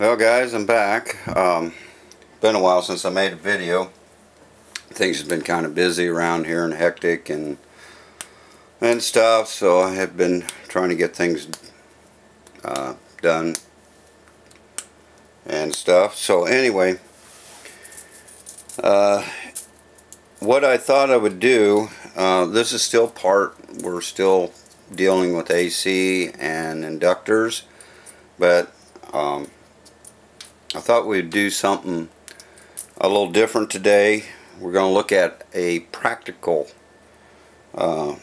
Well guys, I'm back. Um, been a while since I made a video. Things have been kind of busy around here and hectic and and stuff, so I have been trying to get things uh, done and stuff. So anyway, uh, what I thought I would do, uh, this is still part, we're still dealing with AC and inductors, but um, I thought we'd do something a little different today. We're going to look at a practical uh,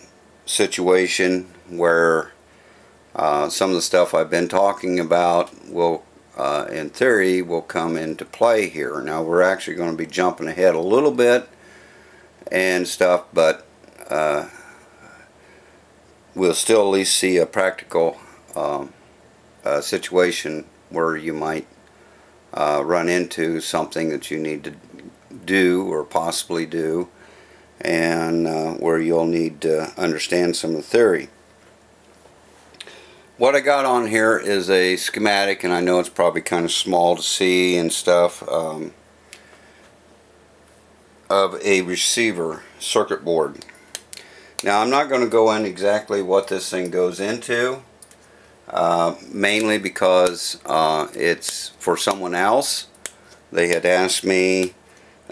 situation where uh, some of the stuff I've been talking about will, uh, in theory, will come into play here. Now we're actually going to be jumping ahead a little bit and stuff, but uh, we'll still at least see a practical um, uh, situation where you might uh, run into something that you need to do or possibly do and uh, where you'll need to understand some of the theory. What I got on here is a schematic and I know it's probably kind of small to see and stuff um, of a receiver circuit board. Now I'm not going to go in exactly what this thing goes into uh, mainly because uh, it's for someone else. They had asked me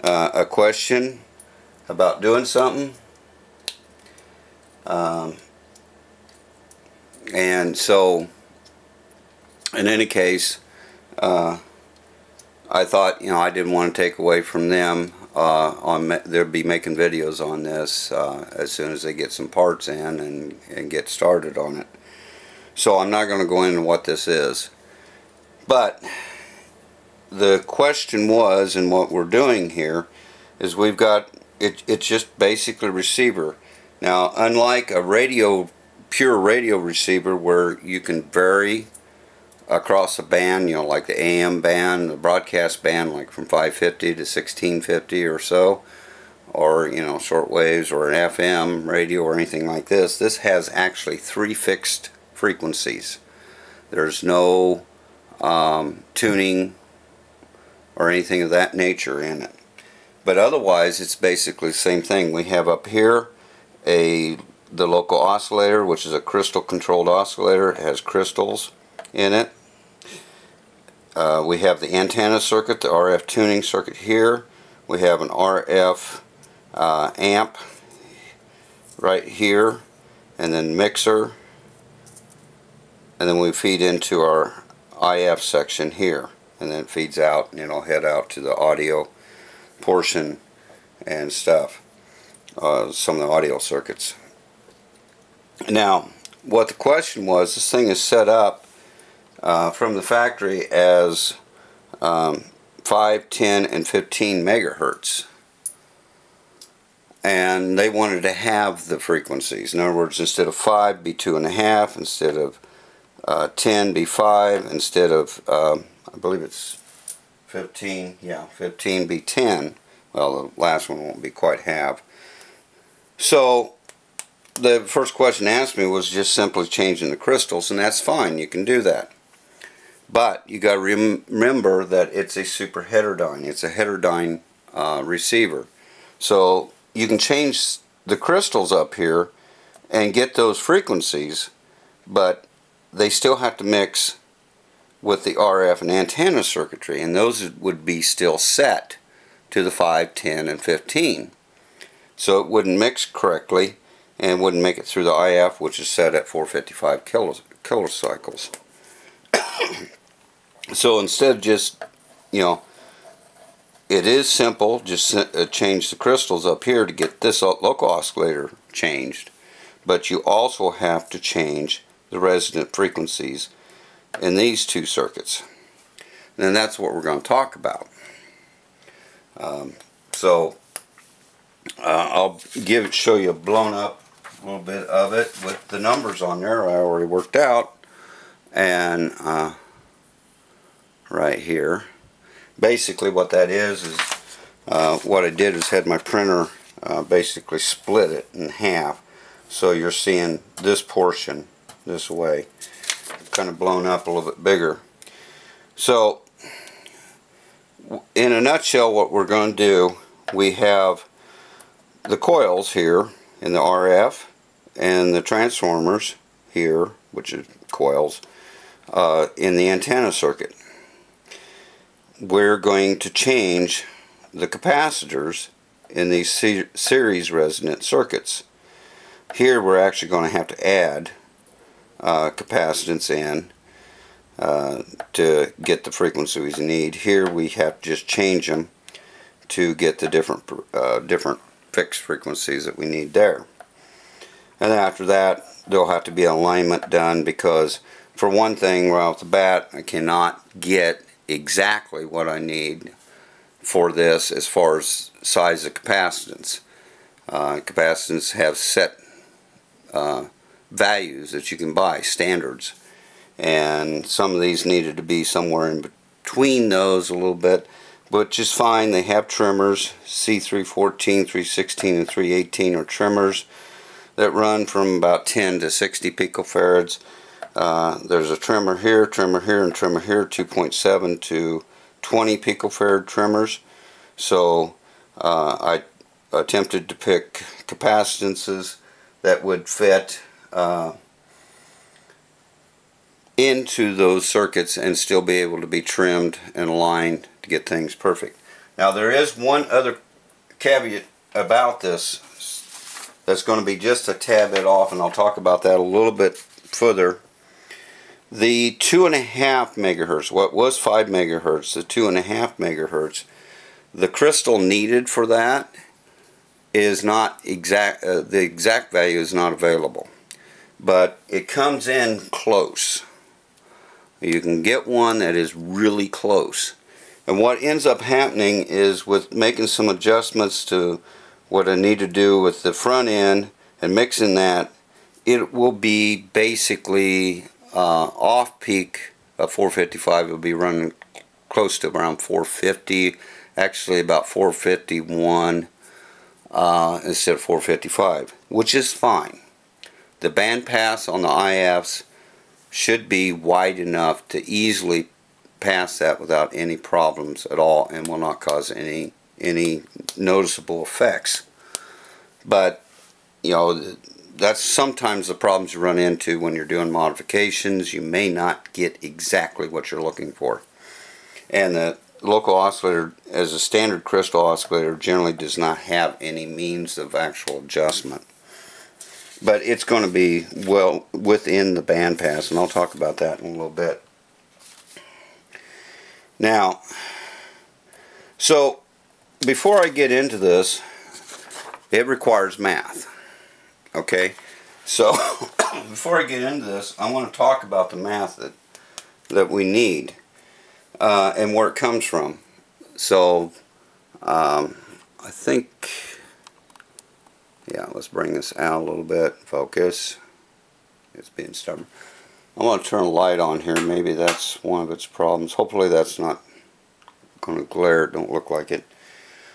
uh, a question about doing something. Um, and so, in any case, uh, I thought, you know, I didn't want to take away from them. Uh, on they'll be making videos on this as soon as they get some parts in and, and get started on it. So I'm not going to go into what this is. But the question was, and what we're doing here, is we've got, it, it's just basically receiver. Now, unlike a radio, pure radio receiver where you can vary across a band, you know, like the AM band, the broadcast band, like from 550 to 1650 or so, or, you know, short waves or an FM radio or anything like this, this has actually three fixed frequencies. There's no um, tuning or anything of that nature in it. But otherwise, it's basically the same thing. We have up here a the local oscillator, which is a crystal controlled oscillator. It has crystals in it. Uh, we have the antenna circuit, the RF tuning circuit here. We have an RF uh, amp right here, and then mixer and then we feed into our IF section here and then it feeds out and it'll head out to the audio portion and stuff uh, some of the audio circuits. Now what the question was this thing is set up uh, from the factory as um, 5, 10 and 15 megahertz. And they wanted to have the frequencies. In other words instead of 5 be two and a half instead of uh, 10 be 5 instead of, uh, I believe it's 15, yeah, 15 be 10. Well, the last one won't be quite half. So, the first question asked me was just simply changing the crystals, and that's fine, you can do that. But you got to rem remember that it's a super heterodyne. It's a heterodyne uh, receiver. So you can change the crystals up here and get those frequencies, but they still have to mix with the RF and antenna circuitry and those would be still set to the 5, 10, and 15. So it wouldn't mix correctly and wouldn't make it through the IF which is set at 455 kilos, kilocycles. so instead of just, you know, it is simple, just uh, change the crystals up here to get this local oscillator changed. But you also have to change the resonant frequencies in these two circuits. And that's what we're going to talk about. Um, so uh, I'll give it, show you a blown up a little bit of it with the numbers on there I already worked out and uh, right here basically what that is is uh, what I did is had my printer uh, basically split it in half so you're seeing this portion this way kind of blown up a little bit bigger so in a nutshell, what we're going to do, we have the coils here in the RF and the transformers here, which is coils, uh, in the antenna circuit. We're going to change the capacitors in these series resonant circuits. Here we're actually going to have to add uh, capacitance in uh, to get the frequencies we need. Here we have to just change them to get the different uh, different fixed frequencies that we need there. And after that there'll have to be alignment done because for one thing right off the bat I cannot get exactly what I need for this as far as size of capacitance. Uh, capacitance have set uh, values that you can buy, standards. And some of these needed to be somewhere in between those a little bit, which is fine. They have trimmers, C314, 316, and 318 are trimmers that run from about 10 to 60 picofarads. Uh, there's a trimmer here, trimmer here, and trimmer here, 2.7 to 20 picofarad trimmers. So uh, I attempted to pick capacitances that would fit uh, into those circuits and still be able to be trimmed and aligned to get things perfect. Now there is one other caveat about this that's going to be just a tad bit off and I'll talk about that a little bit further. The two and a half megahertz, what was five megahertz, the two and a half megahertz, the crystal needed for that is not exact, uh, the exact value is not available. But it comes in close. You can get one that is really close. And what ends up happening is with making some adjustments to what I need to do with the front end and mixing that, it will be basically uh, off peak of 455. It will be running close to around 450, actually about 451 uh, instead of 455, which is fine. The bandpass on the IFs should be wide enough to easily pass that without any problems at all and will not cause any any noticeable effects. But you know that's sometimes the problems you run into when you're doing modifications. You may not get exactly what you're looking for. And the local oscillator, as a standard crystal oscillator, generally does not have any means of actual adjustment. But it's going to be well within the bandpass, and I'll talk about that in a little bit. Now, so before I get into this, it requires math. Okay, so before I get into this, I want to talk about the math that that we need uh, and where it comes from. So um, I think, yeah, let's bring this out a little bit. Focus. It's being stubborn. I want to turn a light on here. Maybe that's one of its problems. Hopefully that's not going to glare. It don't look like it.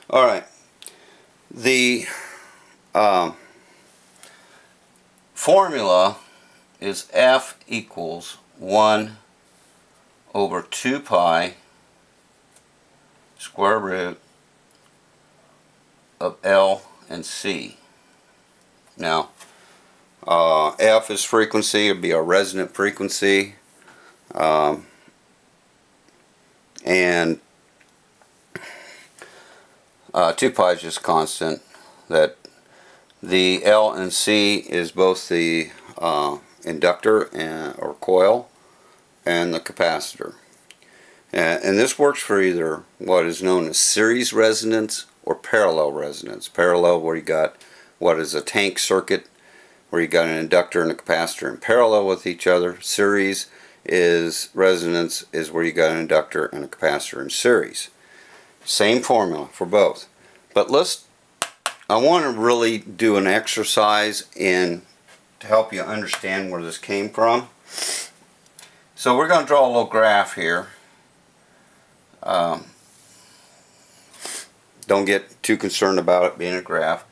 All right. The um, formula is F equals 1 over 2 pi square root of L and C. Now, uh, F is frequency, it would be a resonant frequency. Um, and uh, 2 pi is just constant. That the L and C is both the uh, inductor and, or coil and the capacitor. And this works for either what is known as series resonance or parallel resonance. Parallel where you got what is a tank circuit where you got an inductor and a capacitor in parallel with each other. Series is resonance is where you got an inductor and a capacitor in series. Same formula for both. But let's I want to really do an exercise in to help you understand where this came from. So we're going to draw a little graph here. Um, don't get too concerned about it being a graph.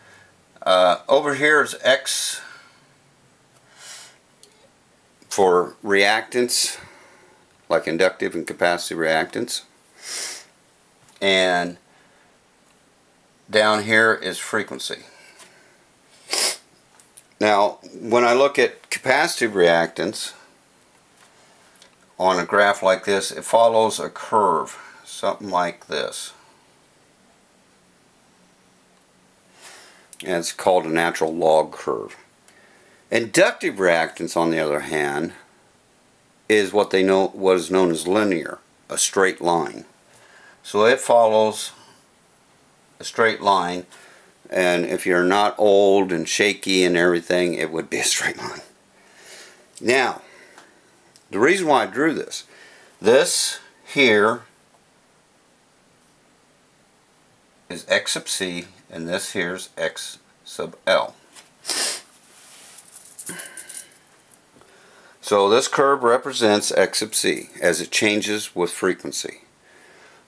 Uh, over here is X for reactance, like inductive and capacitive reactance. and down here is frequency. Now, when I look at capacitive reactance on a graph like this, it follows a curve, something like this. And it's called a natural log curve. Inductive reactance, on the other hand, is what they know what is known as linear, a straight line. So it follows a straight line and if you're not old and shaky and everything it would be a straight line. Now the reason why I drew this this here is x sub c and this here is x sub l. So this curve represents x sub c as it changes with frequency.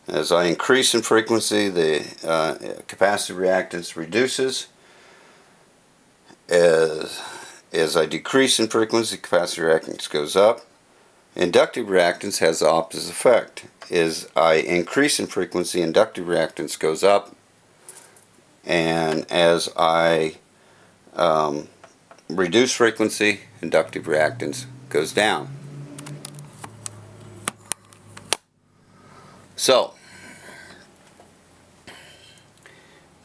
As I increase in frequency, the uh, capacitive reactance reduces. As, as I decrease in frequency, capacitive reactance goes up. Inductive reactance has the opposite effect. As I increase in frequency, inductive reactance goes up. And as I um, reduce frequency, inductive reactance goes down. So,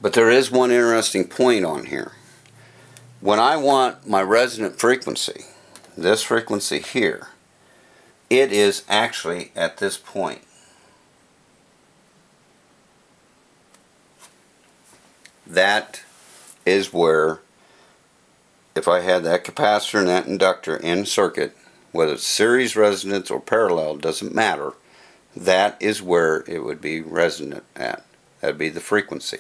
but there is one interesting point on here. When I want my resonant frequency, this frequency here, it is actually at this point. That is where, if I had that capacitor and that inductor in circuit, whether it's series resonance or parallel, doesn't matter, that is where it would be resonant at. That would be the frequency.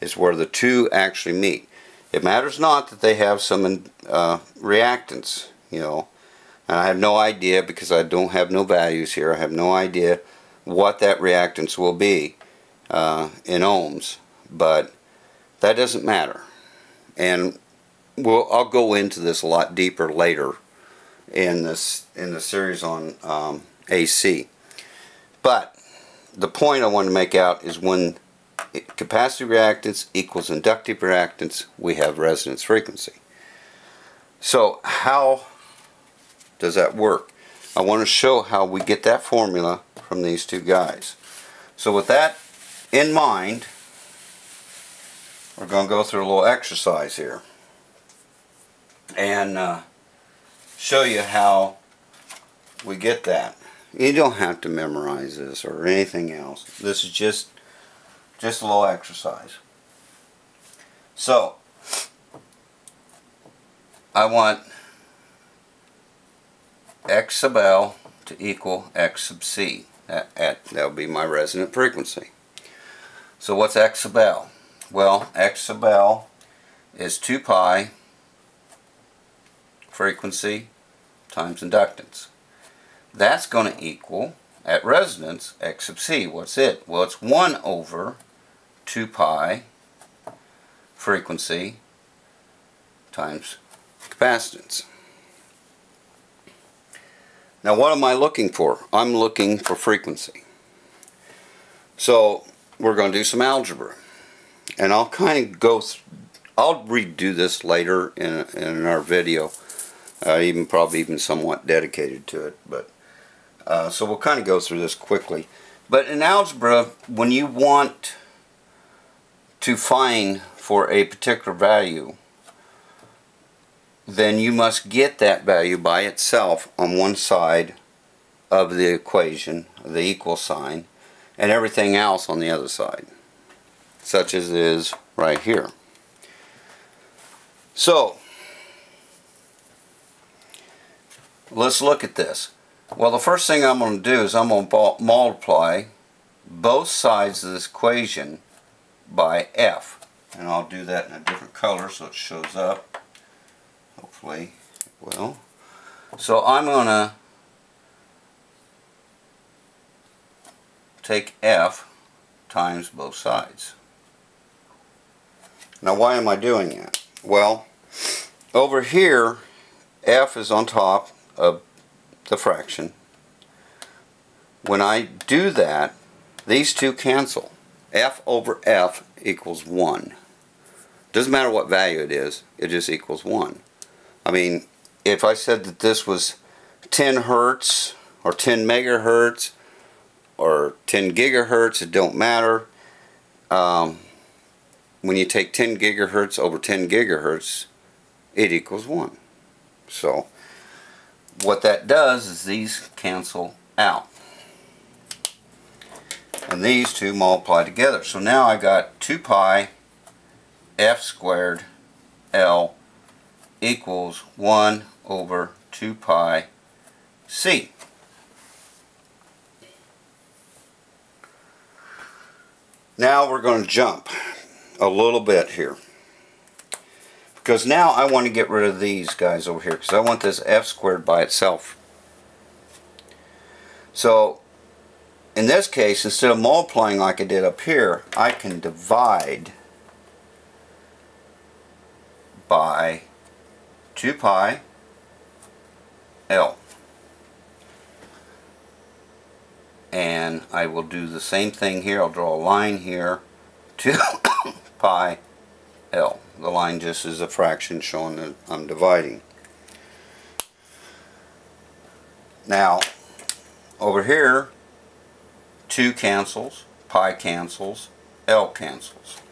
It's where the two actually meet. It matters not that they have some uh, reactance, you know, and I have no idea because I don't have no values here. I have no idea what that reactance will be uh, in ohms, but that doesn't matter. And we'll, I'll go into this a lot deeper later in this in the series on um, AC. But the point I want to make out is when capacitive reactance equals inductive reactance, we have resonance frequency. So how does that work? I want to show how we get that formula from these two guys. So with that in mind, we're going to go through a little exercise here and uh, show you how we get that. You don't have to memorize this or anything else. This is just just a little exercise. So, I want x sub L to equal x sub C. That, that, that'll be my resonant frequency. So what's x sub L? Well, x sub L is 2 pi frequency times inductance. That's going to equal, at resonance, x sub c. What's it? Well, it's 1 over 2 pi frequency times capacitance. Now what am I looking for? I'm looking for frequency. So we're going to do some algebra. And I'll kind of go, I'll redo this later in, in our video. Uh, even probably even somewhat dedicated to it. But uh, so we'll kind of go through this quickly. But in algebra, when you want to find for a particular value, then you must get that value by itself on one side of the equation, the equal sign, and everything else on the other side, such as is right here. So, let's look at this. Well, the first thing I'm going to do is I'm going to multiply both sides of this equation by F. And I'll do that in a different color so it shows up. Hopefully it will. So I'm going to take F times both sides. Now why am I doing that? Well, over here, F is on top of the fraction. When I do that, these two cancel. f over f equals 1. Doesn't matter what value it is, it just equals 1. I mean, if I said that this was 10 hertz or 10 megahertz or 10 gigahertz, it don't matter. Um, when you take 10 gigahertz over 10 gigahertz, it equals 1. So, what that does is these cancel out. And these two multiply together. So now I got 2 pi f squared L equals 1 over 2 pi C. Now we're going to jump a little bit here. Because now I want to get rid of these guys over here because I want this f squared by itself. So in this case, instead of multiplying like I did up here, I can divide by 2 pi L. And I will do the same thing here. I'll draw a line here. 2 pi L. The line just is a fraction showing that I'm dividing. Now, over here, 2 cancels, pi cancels, L cancels.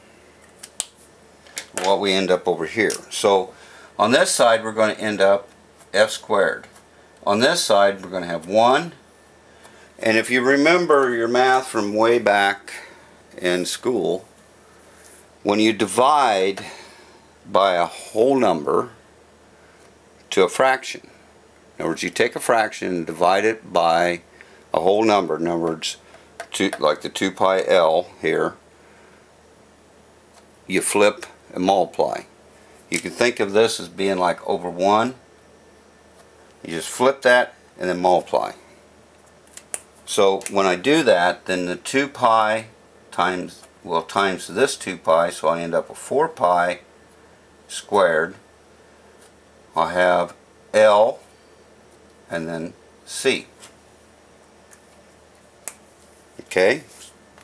What we end up over here. So, on this side, we're going to end up f squared. On this side, we're going to have 1. And if you remember your math from way back in school, when you divide by a whole number to a fraction, in other words, you take a fraction and divide it by a whole number, in other words, two, like the 2 pi L here, you flip and multiply. You can think of this as being like over 1 you just flip that and then multiply. So when I do that, then the 2 pi times, well, times this 2 pi, so I end up with 4 pi squared. I'll have L and then C. Okay,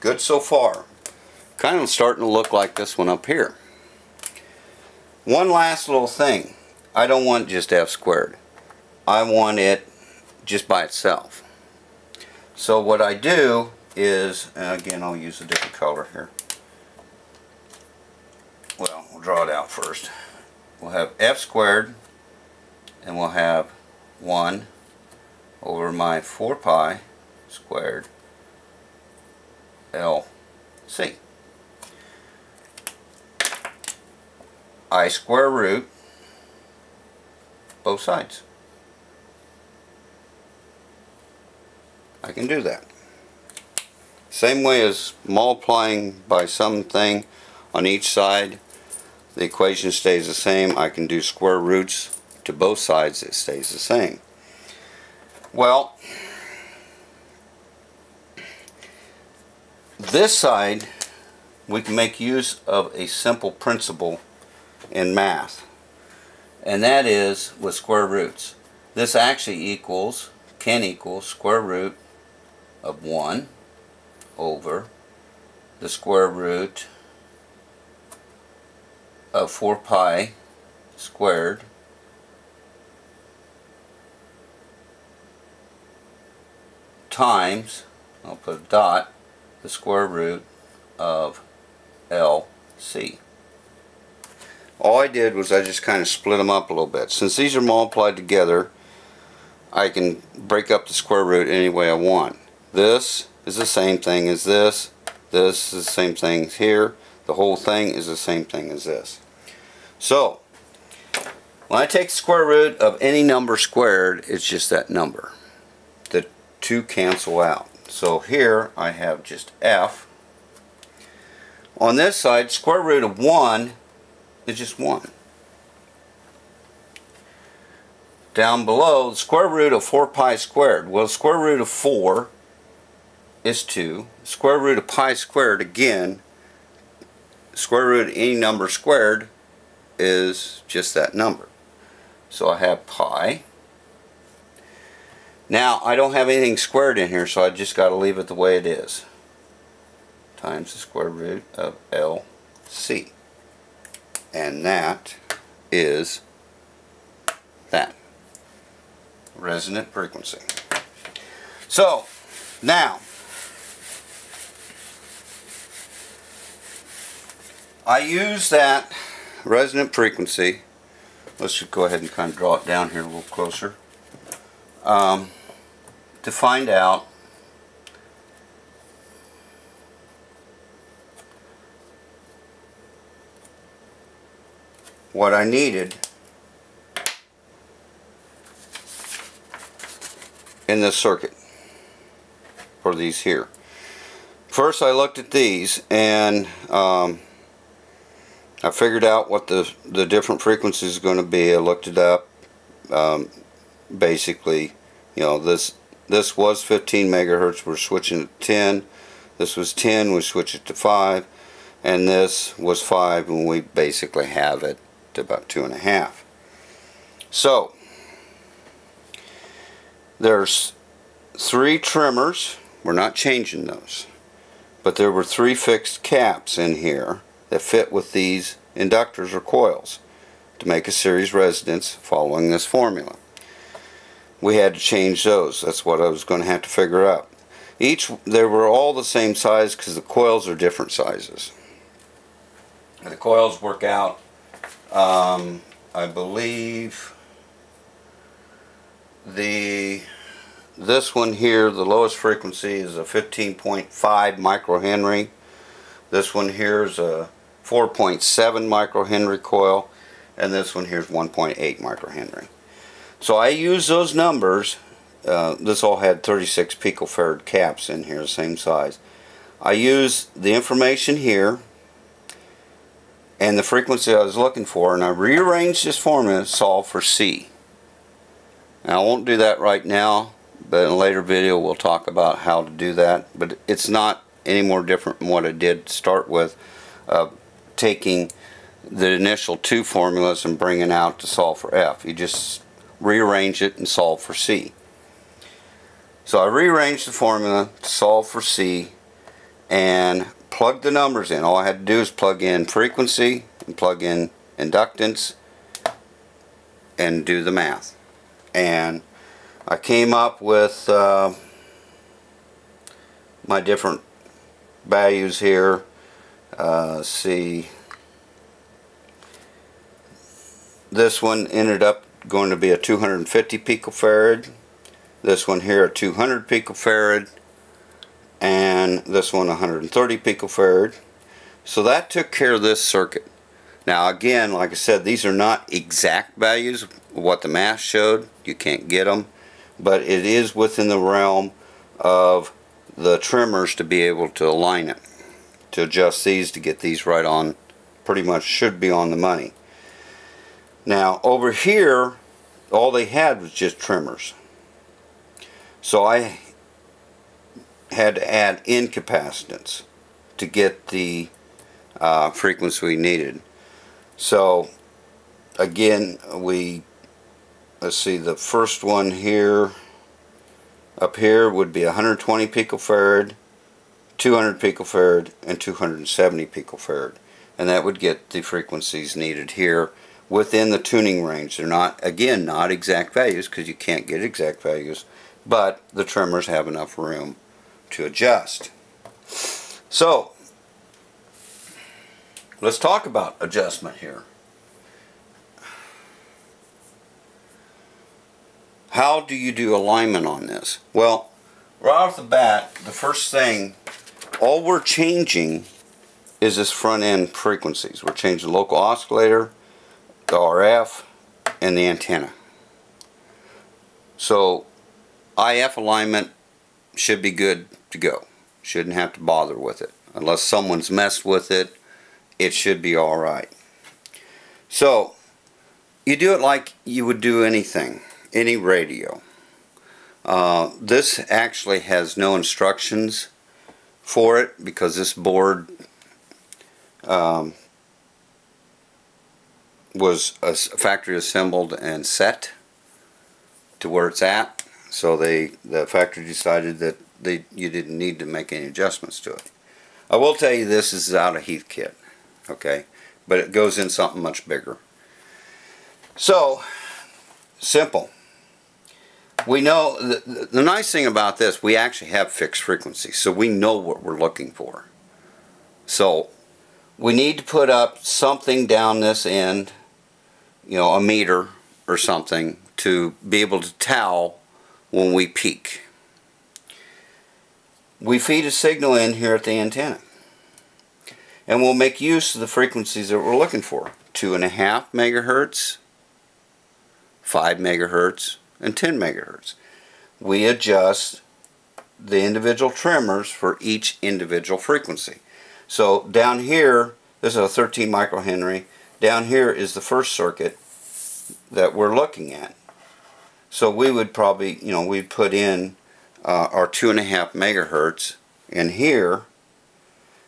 good so far. Kind of starting to look like this one up here. One last little thing. I don't want just f squared. I want it just by itself. So what I do is, again I'll use a different color here. Well, we'll draw it out first. We'll have f squared and we'll have 1 over my 4 pi squared LC. I square root both sides. I can do that. Same way as multiplying by something on each side, the equation stays the same. I can do square roots to both sides, it stays the same. Well, this side, we can make use of a simple principle in math. And that is with square roots. This actually equals, can equal, square root of 1 over the square root of 4 pi squared times, I'll put a dot, the square root of LC. All I did was I just kind of split them up a little bit. Since these are multiplied together, I can break up the square root any way I want. This is the same thing as this. This is the same thing here. The whole thing is the same thing as this. So, when I take the square root of any number squared, it's just that number. The two cancel out. So here I have just f. On this side, square root of 1 is just 1. Down below, the square root of 4 pi squared. Well, square root of 4 is 2. Square root of pi squared, again, square root of any number squared is just that number. So I have pi. Now, I don't have anything squared in here, so I just got to leave it the way it is. times the square root of LC. And that is that resonant frequency. So, now, I use that resonant frequency. Let's just go ahead and kind of draw it down here a little closer. Um, to find out what I needed in this circuit for these here. First I looked at these and um, I figured out what the, the different frequencies are going to be. I looked it up. Um, basically, you know, this this was 15 megahertz. We're switching to 10. This was 10. We switch it to 5. And this was 5 and we basically have it to about 2.5. So, there's three trimmers. We're not changing those. But there were three fixed caps in here that fit with these inductors or coils to make a series resonance following this formula. We had to change those. That's what I was going to have to figure out. Each, they were all the same size because the coils are different sizes. The coils work out, um, I believe, the this one here, the lowest frequency is a 15.5 microhenry. This one here is a 4.7 microhenry coil and this one here is 1.8 microhenry. So I use those numbers. Uh, this all had 36 picofarad caps in here, same size. I use the information here and the frequency I was looking for and I rearranged this formula to solve for C. Now I won't do that right now but in a later video we'll talk about how to do that but it's not any more different than what I did start with uh, taking the initial two formulas and bringing out to solve for F. You just rearrange it and solve for C. So I rearranged the formula to solve for C and plug the numbers in. All I had to do is plug in frequency and plug in inductance and do the math. And I came up with uh, my different values here. Uh, see, this one ended up going to be a 250 picofarad. This one here a 200 picofarad. And this one 130 picofarad. So that took care of this circuit. Now again, like I said, these are not exact values what the math showed. You can't get them but it is within the realm of the trimmers to be able to align it to adjust these to get these right on pretty much should be on the money. Now over here all they had was just trimmers. So I had to add in incapacitance to get the uh, frequency we needed. So again we let's see the first one here up here would be 120 picofarad 200 picofarad and 270 picofarad and that would get the frequencies needed here within the tuning range. They're not again not exact values because you can't get exact values but the trimmers have enough room to adjust. So let's talk about adjustment here. How do you do alignment on this? Well, right off the bat, the first thing, all we're changing is this front end frequencies. We're changing the local oscillator, the RF, and the antenna. So IF alignment should be good to go. Shouldn't have to bother with it. Unless someone's messed with it, it should be alright. So, you do it like you would do anything any radio. Uh, this actually has no instructions for it because this board um, was a factory assembled and set to where it's at so they the factory decided that they you didn't need to make any adjustments to it. I will tell you this is out of Heathkit, okay? But it goes in something much bigger. So, simple. We know, the, the nice thing about this, we actually have fixed frequency, so we know what we're looking for. So, we need to put up something down this end, you know, a meter or something, to be able to tell when we peak. We feed a signal in here at the antenna. And we'll make use of the frequencies that we're looking for. Two and a half megahertz, 5 megahertz, and 10 megahertz. We adjust the individual trimmers for each individual frequency. So down here, this is a 13 microhenry. Down here is the first circuit that we're looking at. So we would probably, you know, we'd put in uh, our two and a half megahertz in here,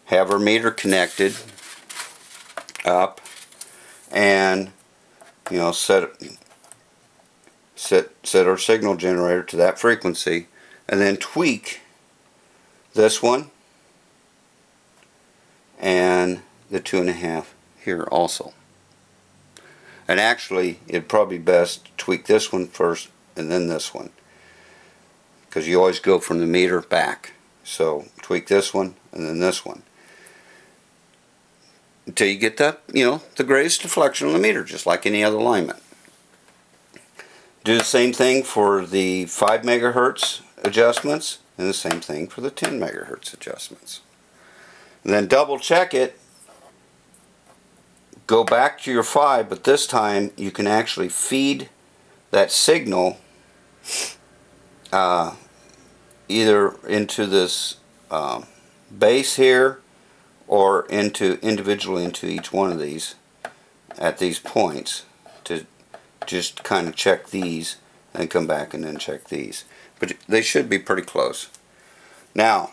have our meter connected up, and you know, set set set our signal generator to that frequency, and then tweak this one and the two and a half here also. And actually, it'd probably be best to tweak this one first and then this one. Because you always go from the meter back. So tweak this one and then this one. Until you get that, you know, the greatest deflection on the meter, just like any other alignment. Do the same thing for the 5 megahertz adjustments and the same thing for the 10 megahertz adjustments. And then double check it go back to your 5 but this time you can actually feed that signal uh, either into this um, base here or into individually into each one of these at these points just kind of check these and come back and then check these but they should be pretty close now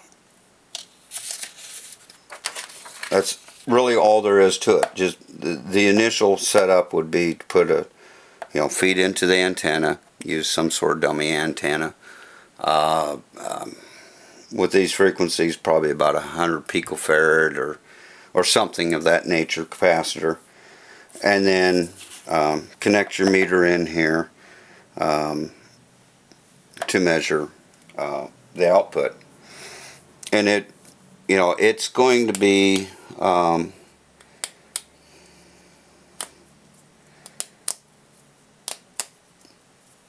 that's really all there is to it. Just the, the initial setup would be to put a, you know, feed into the antenna, use some sort of dummy antenna. Uh, um, with these frequencies, probably about a hundred picofarad or or something of that nature capacitor, and then um, connect your meter in here um, to measure uh, the output. And it, you know, it's going to be um,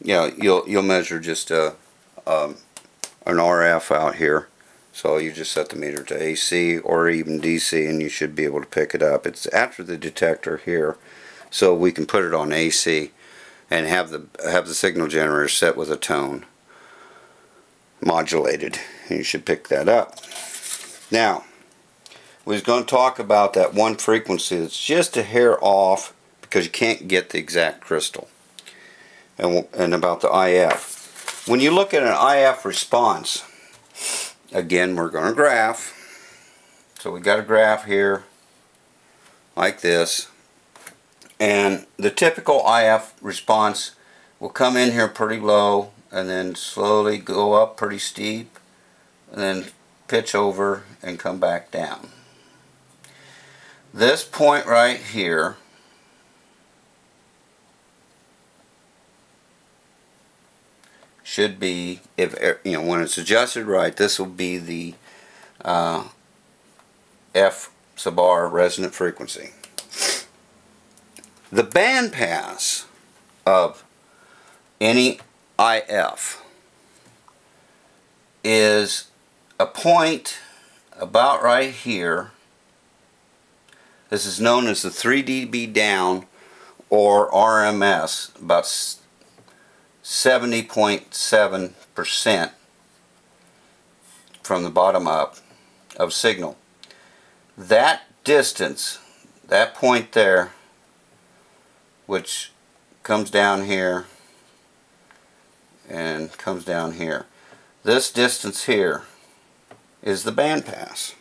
yeah, you'll you'll measure just a um, an RF out here. So you just set the meter to AC or even DC and you should be able to pick it up. It's after the detector here so we can put it on AC and have the have the signal generator set with a tone modulated you should pick that up. Now we're going to talk about that one frequency that's just a hair off because you can't get the exact crystal and, and about the IF. When you look at an IF response, again we're going to graph. So we got a graph here like this and the typical IF response will come in here pretty low and then slowly go up pretty steep and then pitch over and come back down. This point right here should be if you know when it's adjusted right this will be the uh, F sub R resonant frequency the bandpass of any IF is a point about right here this is known as the 3 dB down or RMS, about 70.7% from the bottom up of signal. That distance, that point there, which comes down here and comes down here. This distance here is the bandpass.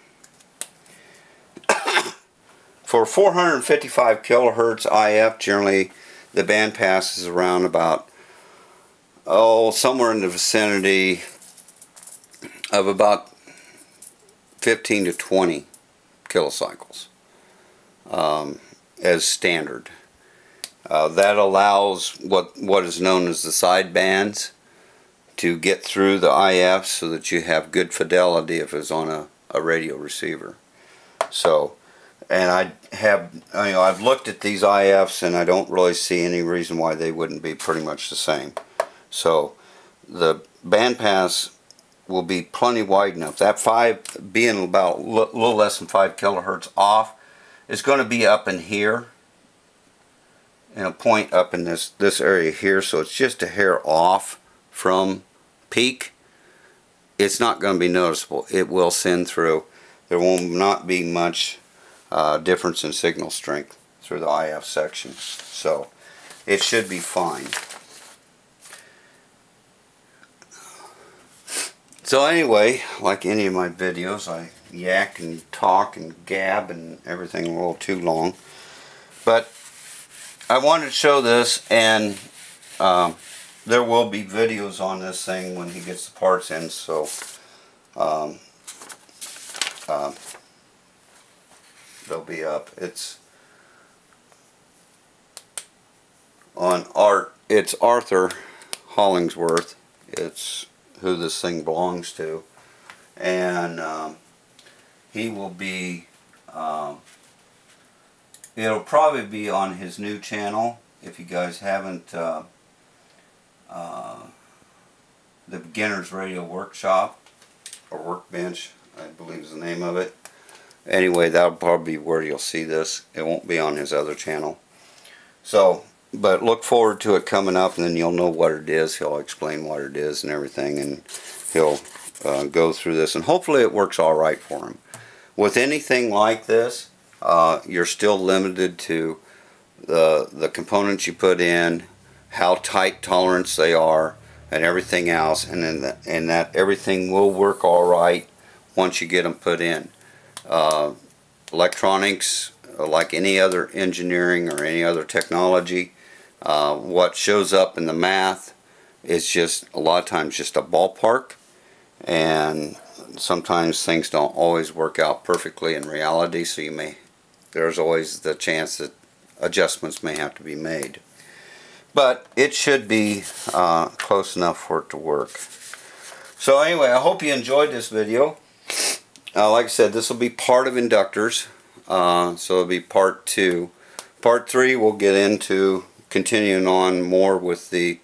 For 455 kilohertz IF, generally the bandpass is around about, oh, somewhere in the vicinity of about 15 to 20 kilocycles um, as standard. Uh, that allows what what is known as the side bands to get through the IF so that you have good fidelity if it's on a, a radio receiver. So, and I have, you know, I've looked at these IFs and I don't really see any reason why they wouldn't be pretty much the same. So, the bandpass will be plenty wide enough. That 5 being about a little less than 5 kilohertz off is going to be up in here and a point up in this this area here so it's just a hair off from peak it's not going to be noticeable it will send through there will not be much uh, difference in signal strength through the IF section so it should be fine So anyway, like any of my videos, I yak and talk and gab and everything a little too long. But I wanted to show this and um, there will be videos on this thing when he gets the parts in. So um, uh, they'll be up. It's on art. It's Arthur Hollingsworth. It's who this thing belongs to. And um, he will be, um, it'll probably be on his new channel. If you guys haven't, uh, uh, the Beginner's Radio Workshop, or Workbench, I believe is the name of it. Anyway, that'll probably be where you'll see this. It won't be on his other channel. So, but look forward to it coming up and then you'll know what it is he'll explain what it is and everything and he'll uh, go through this and hopefully it works all right for him with anything like this uh, you're still limited to the the components you put in how tight tolerance they are and everything else. And then the, and that everything will work all right once you get them put in. Uh, electronics like any other engineering or any other technology uh, what shows up in the math is just a lot of times just a ballpark. And sometimes things don't always work out perfectly in reality so you may there's always the chance that adjustments may have to be made. But it should be uh, close enough for it to work. So anyway I hope you enjoyed this video. Uh, like I said this will be part of inductors. Uh, so it'll be part two. Part three we'll get into continuing on more with the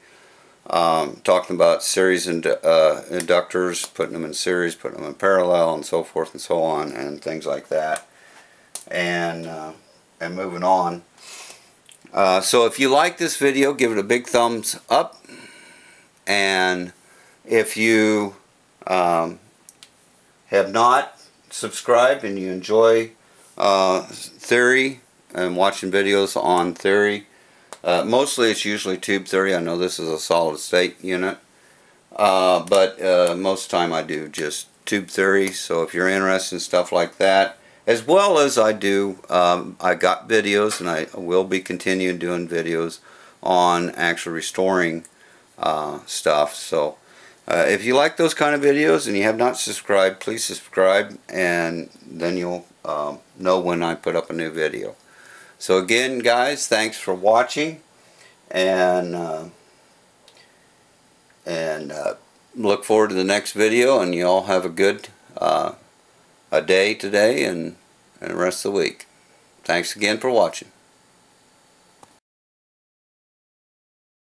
um, talking about series and uh, inductors, putting them in series, putting them in parallel, and so forth and so on, and things like that, and uh, and moving on. Uh, so if you like this video, give it a big thumbs up, and if you um, have not subscribed and you enjoy uh, theory and watching videos on theory, uh, mostly it's usually tube theory. I know this is a solid state unit. Uh, but uh, most time I do just tube theory. So if you're interested in stuff like that, as well as I do, um, I got videos and I will be continuing doing videos on actually restoring uh, stuff. So uh, if you like those kind of videos and you have not subscribed, please subscribe and then you'll um, know when I put up a new video. So again, guys, thanks for watching, and uh, and uh, look forward to the next video. And you all have a good uh, a day today and, and the rest of the week. Thanks again for watching.